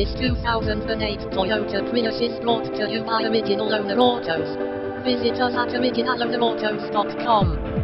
This 2008 Toyota Prius is brought to you by Original Owner Autos. Visit us at originalownerautos.com.